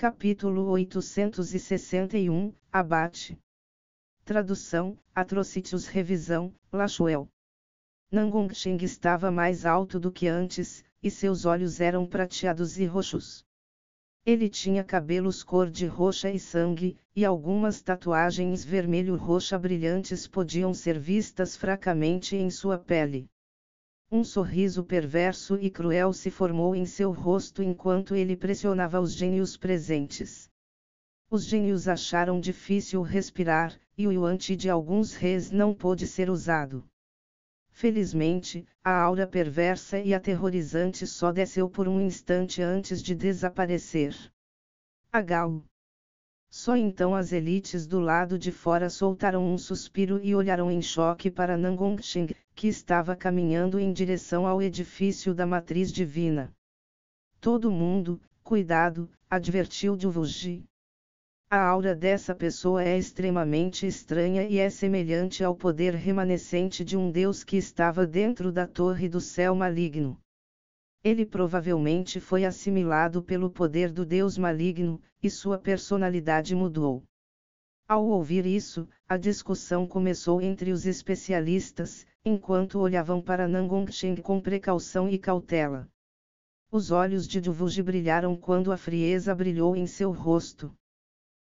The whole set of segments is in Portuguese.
Capítulo 861 Abate. Tradução: Atrocities Revisão, Lachuel. Nangongsheng estava mais alto do que antes, e seus olhos eram prateados e roxos. Ele tinha cabelos cor de roxa e sangue, e algumas tatuagens vermelho-roxa brilhantes podiam ser vistas fracamente em sua pele. Um sorriso perverso e cruel se formou em seu rosto enquanto ele pressionava os gênios presentes. Os gênios acharam difícil respirar, e o yuan-ti de alguns reis não pôde ser usado. Felizmente, a aura perversa e aterrorizante só desceu por um instante antes de desaparecer. Agal. Só então as elites do lado de fora soltaram um suspiro e olharam em choque para Nangongsheng, que estava caminhando em direção ao edifício da matriz divina. Todo mundo, cuidado, advertiu Juvuji. A aura dessa pessoa é extremamente estranha e é semelhante ao poder remanescente de um deus que estava dentro da torre do céu maligno. Ele provavelmente foi assimilado pelo poder do Deus maligno, e sua personalidade mudou. Ao ouvir isso, a discussão começou entre os especialistas, enquanto olhavam para Nangongsheng com precaução e cautela. Os olhos de Duvuji brilharam quando a frieza brilhou em seu rosto.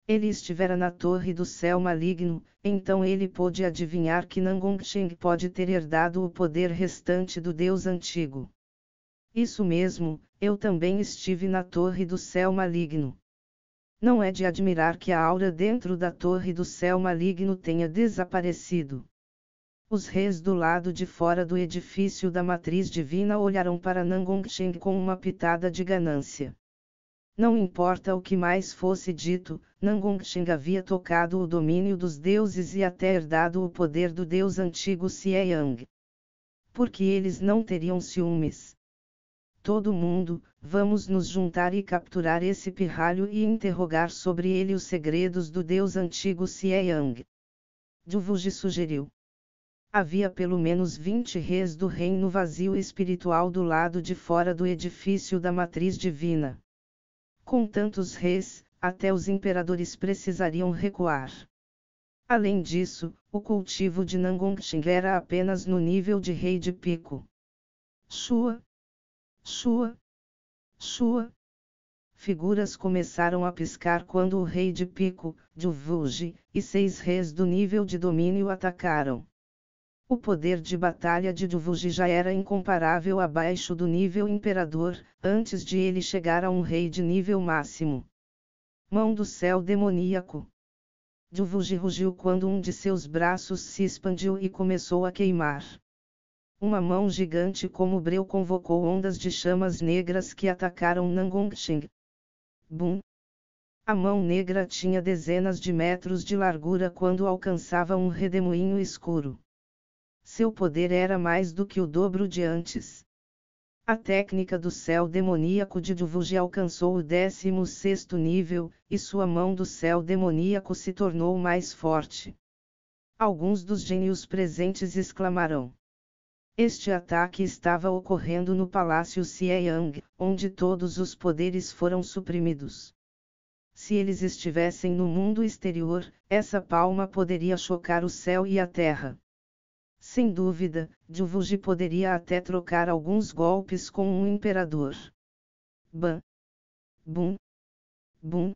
Ele estivera na torre do céu maligno, então ele pôde adivinhar que Nangongsheng pode ter herdado o poder restante do Deus antigo. Isso mesmo, eu também estive na Torre do Céu Maligno. Não é de admirar que a aura dentro da Torre do Céu Maligno tenha desaparecido. Os reis do lado de fora do edifício da Matriz Divina olharam para Nangongsheng com uma pitada de ganância. Não importa o que mais fosse dito, Nangongsheng havia tocado o domínio dos deuses e até herdado o poder do deus antigo Xieyang. Porque eles não teriam ciúmes todo mundo, vamos nos juntar e capturar esse pirralho e interrogar sobre ele os segredos do deus antigo Xieyang. Juvuji sugeriu. Havia pelo menos 20 reis do reino vazio espiritual do lado de fora do edifício da matriz divina. Com tantos reis, até os imperadores precisariam recuar. Além disso, o cultivo de Nangongshing era apenas no nível de rei de pico. Shua, sua, sua. Figuras começaram a piscar quando o rei de Pico, Juvuji, e seis reis do nível de domínio atacaram. O poder de batalha de Juvuji já era incomparável abaixo do nível imperador, antes de ele chegar a um rei de nível máximo. Mão do céu demoníaco. Juvuji rugiu quando um de seus braços se expandiu e começou a queimar. Uma mão gigante como breu convocou ondas de chamas negras que atacaram Nangongsheng. Bum! A mão negra tinha dezenas de metros de largura quando alcançava um redemoinho escuro. Seu poder era mais do que o dobro de antes. A técnica do céu demoníaco de Duvuji alcançou o 16 nível, e sua mão do céu demoníaco se tornou mais forte. Alguns dos gênios presentes exclamaram. Este ataque estava ocorrendo no Palácio Xieyang, onde todos os poderes foram suprimidos. Se eles estivessem no mundo exterior, essa palma poderia chocar o céu e a terra. Sem dúvida, Juvuji poderia até trocar alguns golpes com um imperador. Ban. Bum. Bum.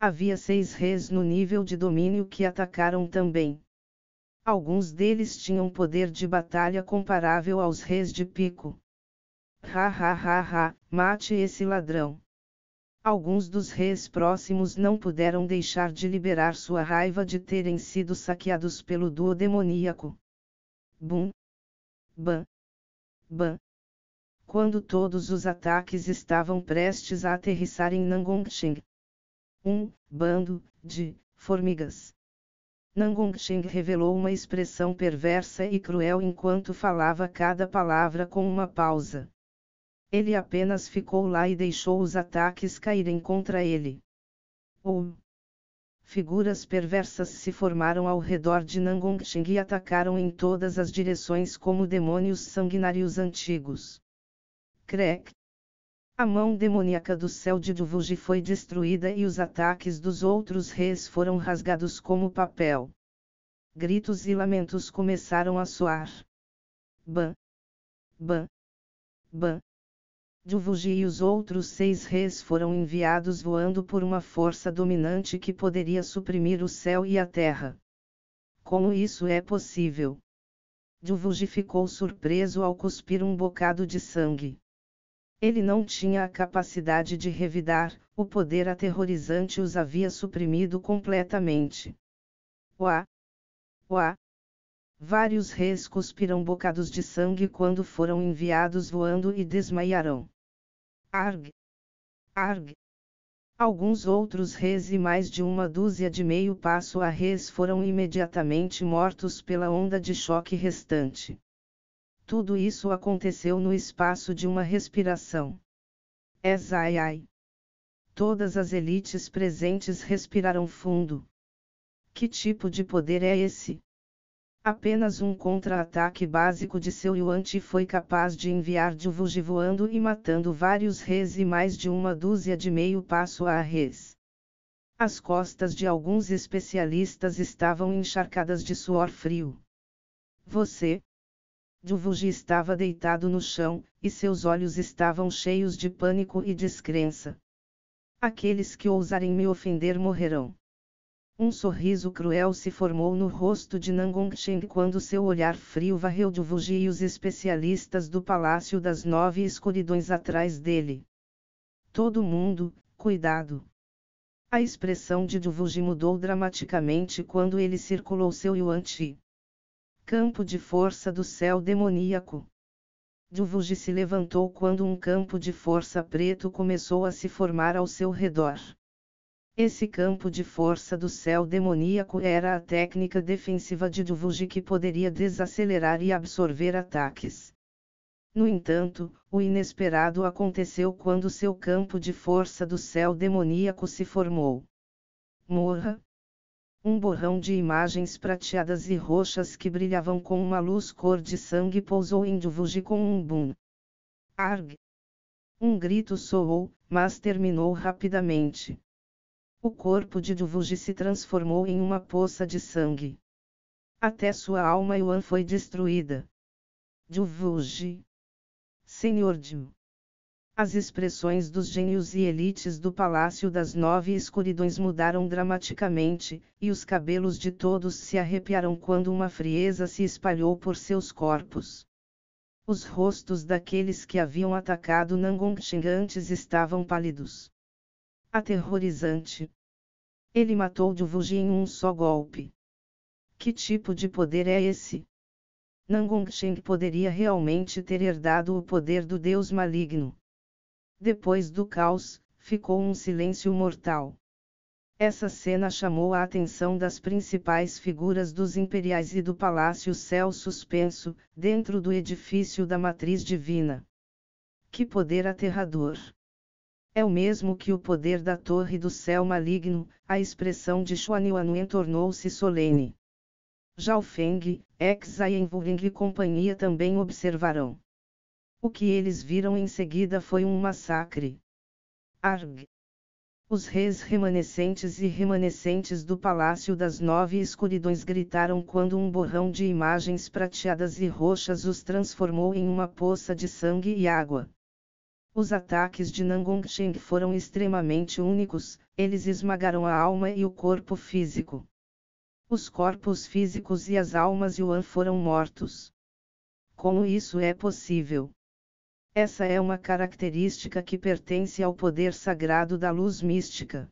Havia seis reis no nível de domínio que atacaram também. Alguns deles tinham poder de batalha comparável aos reis de pico. Ha ha ha ha, mate esse ladrão. Alguns dos reis próximos não puderam deixar de liberar sua raiva de terem sido saqueados pelo duo demoníaco. Bum! Ban! Ban! Quando todos os ataques estavam prestes a aterrissar em Nangongsheng. Um bando de formigas. Nangongsheng revelou uma expressão perversa e cruel enquanto falava cada palavra com uma pausa. Ele apenas ficou lá e deixou os ataques caírem contra ele. Ou. Figuras perversas se formaram ao redor de Nangongsheng e atacaram em todas as direções como demônios sanguinários antigos. Krek. A mão demoníaca do céu de Duvuji foi destruída e os ataques dos outros reis foram rasgados como papel. Gritos e lamentos começaram a soar. Ban. Ban. Ban. Duvuji e os outros seis reis foram enviados voando por uma força dominante que poderia suprimir o céu e a terra. Como isso é possível? Duvuji ficou surpreso ao cuspir um bocado de sangue. Ele não tinha a capacidade de revidar, o poder aterrorizante os havia suprimido completamente. Uá! Uá! Vários reis cuspiram bocados de sangue quando foram enviados voando e desmaiaram. Arg! Arg! Alguns outros reis e mais de uma dúzia de meio passo a reis foram imediatamente mortos pela onda de choque restante. Tudo isso aconteceu no espaço de uma respiração. Es ai ai. Todas as elites presentes respiraram fundo. Que tipo de poder é esse? Apenas um contra-ataque básico de seu Yuan-Ti foi capaz de enviar Juvuji voando e matando vários reis e mais de uma dúzia de meio passo a reis. As costas de alguns especialistas estavam encharcadas de suor frio. Você, Juvuji estava deitado no chão, e seus olhos estavam cheios de pânico e descrença. Aqueles que ousarem me ofender morrerão. Um sorriso cruel se formou no rosto de Nangongcheng quando seu olhar frio varreu Juvuji e os especialistas do Palácio das Nove Escuridões atrás dele. Todo mundo, cuidado! A expressão de Juvuji mudou dramaticamente quando ele circulou seu Yuan Ti campo de força do céu demoníaco. Juvuji se levantou quando um campo de força preto começou a se formar ao seu redor. Esse campo de força do céu demoníaco era a técnica defensiva de Juvuji que poderia desacelerar e absorver ataques. No entanto, o inesperado aconteceu quando seu campo de força do céu demoníaco se formou. Morra, um borrão de imagens prateadas e roxas que brilhavam com uma luz cor de sangue pousou em Juvuji com um boom. Arg! Um grito soou, mas terminou rapidamente. O corpo de Juvuji se transformou em uma poça de sangue. Até sua alma Yuan foi destruída. Juvuji. Senhor Ju. As expressões dos gênios e elites do Palácio das Nove Escuridões mudaram dramaticamente, e os cabelos de todos se arrepiaram quando uma frieza se espalhou por seus corpos. Os rostos daqueles que haviam atacado Nangongcheng antes estavam pálidos. Aterrorizante. Ele matou Juvuji em um só golpe. Que tipo de poder é esse? Nangongcheng poderia realmente ter herdado o poder do deus maligno. Depois do caos, ficou um silêncio mortal. Essa cena chamou a atenção das principais figuras dos imperiais e do Palácio Céu Suspenso, dentro do edifício da Matriz Divina. Que poder aterrador! É o mesmo que o poder da Torre do Céu Maligno, a expressão de Xuanyuanuen tornou-se solene. Zhao Feng, Exayenvuring e companhia também observarão. O que eles viram em seguida foi um massacre. Arg! Os reis remanescentes e remanescentes do Palácio das Nove Escuridões gritaram quando um borrão de imagens prateadas e roxas os transformou em uma poça de sangue e água. Os ataques de Nangongcheng foram extremamente únicos, eles esmagaram a alma e o corpo físico. Os corpos físicos e as almas Yuan foram mortos. Como isso é possível? Essa é uma característica que pertence ao poder sagrado da luz mística.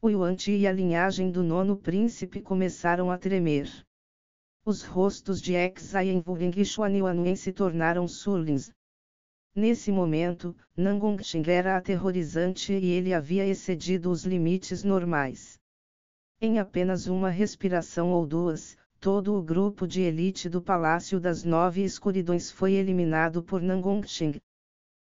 O Yuan-Ti e a linhagem do nono príncipe começaram a tremer. Os rostos de Exayenvuring e Xuanyuanuen se tornaram sulins. Nesse momento, Nangongxing era aterrorizante e ele havia excedido os limites normais. Em apenas uma respiração ou duas, todo o grupo de elite do Palácio das Nove Escuridões foi eliminado por Nangongxing.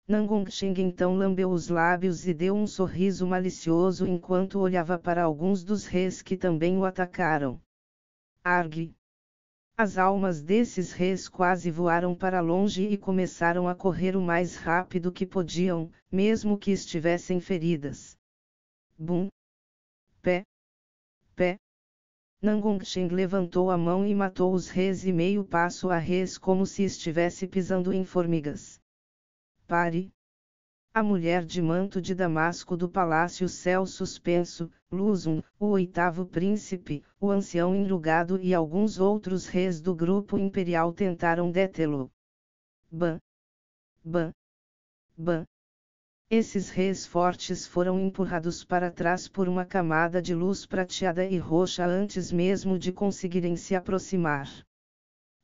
Nangongxing então lambeu os lábios e deu um sorriso malicioso enquanto olhava para alguns dos reis que também o atacaram. Arg! As almas desses reis quase voaram para longe e começaram a correr o mais rápido que podiam, mesmo que estivessem feridas. Bum! Pé! Pé! Nangongsheng levantou a mão e matou os reis e meio passo a reis como se estivesse pisando em formigas. Pare! A mulher de manto de damasco do palácio céu suspenso, Luzum, o oitavo príncipe, o ancião enrugado e alguns outros reis do grupo imperial tentaram detê-lo. Ban! Ban! Ban! Esses reis fortes foram empurrados para trás por uma camada de luz prateada e roxa antes mesmo de conseguirem se aproximar.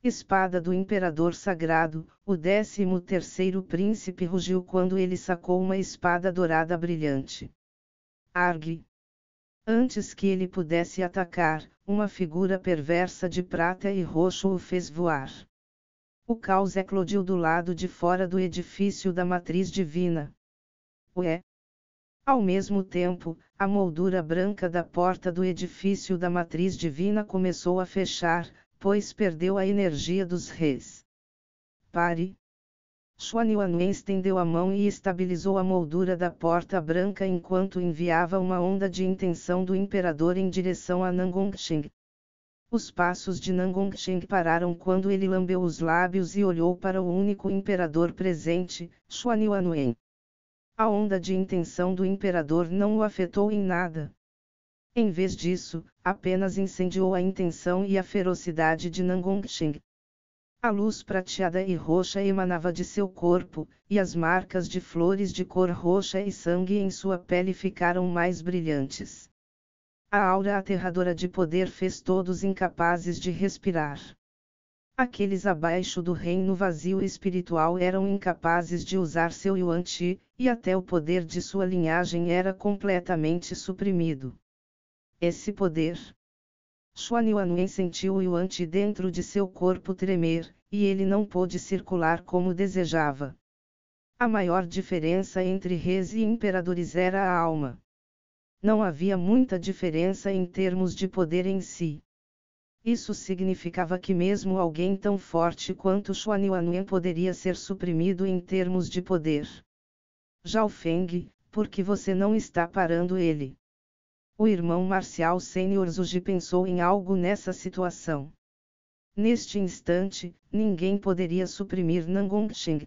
Espada do Imperador Sagrado, o décimo terceiro príncipe rugiu quando ele sacou uma espada dourada brilhante. Argue! Antes que ele pudesse atacar, uma figura perversa de prata e roxo o fez voar. O caos eclodiu do lado de fora do edifício da matriz divina. Ué! Ao mesmo tempo, a moldura branca da porta do edifício da matriz divina começou a fechar, pois perdeu a energia dos reis. Pare! Xuanyuanwen estendeu a mão e estabilizou a moldura da porta branca enquanto enviava uma onda de intenção do imperador em direção a Nangongsheng. Os passos de Nangongsheng pararam quando ele lambeu os lábios e olhou para o único imperador presente, Xuanyuanwen. A onda de intenção do imperador não o afetou em nada. Em vez disso, apenas incendiou a intenção e a ferocidade de Nangongsheng. A luz prateada e roxa emanava de seu corpo, e as marcas de flores de cor roxa e sangue em sua pele ficaram mais brilhantes. A aura aterradora de poder fez todos incapazes de respirar. Aqueles abaixo do reino vazio espiritual eram incapazes de usar seu yuan chi, e até o poder de sua linhagem era completamente suprimido esse poder. Xuan Yuanwen sentiu o Yuan dentro de seu corpo tremer, e ele não pôde circular como desejava. A maior diferença entre reis e imperadores era a alma. Não havia muita diferença em termos de poder em si. Isso significava que mesmo alguém tão forte quanto Xuan Yuanwen poderia ser suprimido em termos de poder. Zhao Feng, por que você não está parando ele? O irmão Marcial Sênior Zuji pensou em algo nessa situação. Neste instante, ninguém poderia suprimir Nangongsheng.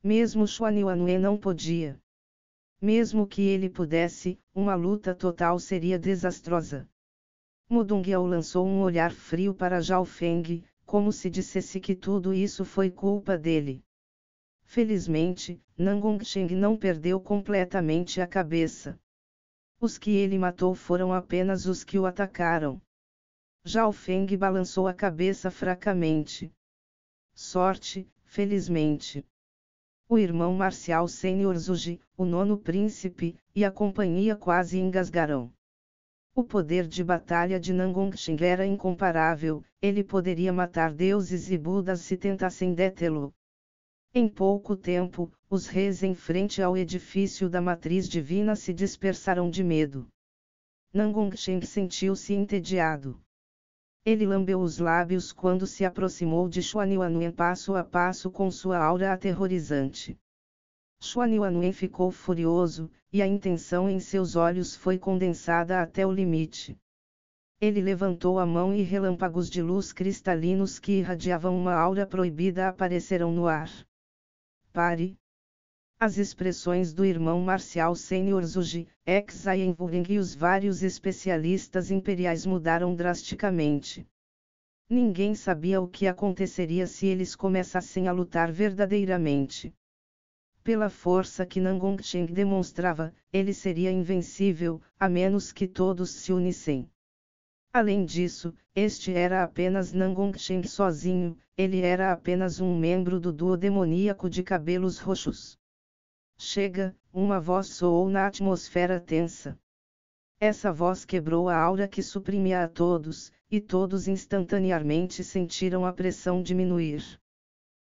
Mesmo Xuanyuanue não podia. Mesmo que ele pudesse, uma luta total seria desastrosa. Mudungyao lançou um olhar frio para Zhao Feng, como se dissesse que tudo isso foi culpa dele. Felizmente, Nangongsheng não perdeu completamente a cabeça. Os que ele matou foram apenas os que o atacaram. Zhao Feng balançou a cabeça fracamente. Sorte, felizmente. O irmão marcial Sênior Zuji, o nono príncipe, e a companhia quase engasgaram. O poder de batalha de Nangongsheng era incomparável, ele poderia matar deuses e budas se tentassem detê-lo. Em pouco tempo, os reis em frente ao edifício da matriz divina se dispersaram de medo. Nangongsheng sentiu-se entediado. Ele lambeu os lábios quando se aproximou de Xuanyuanwen passo a passo com sua aura aterrorizante. Xuanyuanwen ficou furioso, e a intenção em seus olhos foi condensada até o limite. Ele levantou a mão e relâmpagos de luz cristalinos que irradiavam uma aura proibida apareceram no ar. Pare. As expressões do irmão marcial Sênior Zuji, ex-Ayenvuring e os vários especialistas imperiais mudaram drasticamente. Ninguém sabia o que aconteceria se eles começassem a lutar verdadeiramente. Pela força que Nangongsheng demonstrava, ele seria invencível, a menos que todos se unissem. Além disso, este era apenas Nangongsheng sozinho, ele era apenas um membro do duo demoníaco de cabelos roxos. Chega, uma voz soou na atmosfera tensa. Essa voz quebrou a aura que suprimia a todos, e todos instantaneamente sentiram a pressão diminuir.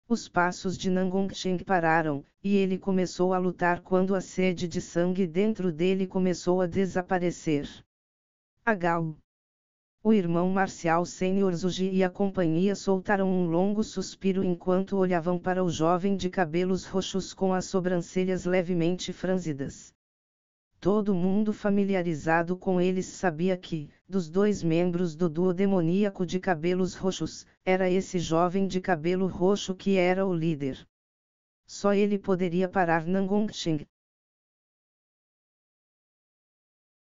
Os passos de Nangongsheng pararam, e ele começou a lutar quando a sede de sangue dentro dele começou a desaparecer. Agao. O irmão Marcial Sênior Zuji e a companhia soltaram um longo suspiro enquanto olhavam para o jovem de cabelos roxos com as sobrancelhas levemente franzidas. Todo mundo familiarizado com eles sabia que, dos dois membros do duo demoníaco de cabelos roxos, era esse jovem de cabelo roxo que era o líder. Só ele poderia parar Nangongcheng,